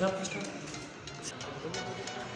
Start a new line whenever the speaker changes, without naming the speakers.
Stop, stop.